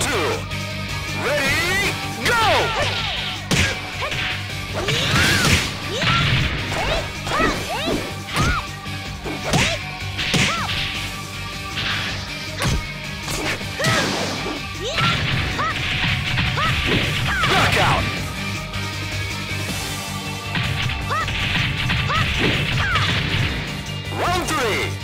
two. Ready, go! Round three.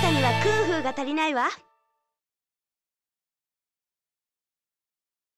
たには空風が足りないわ。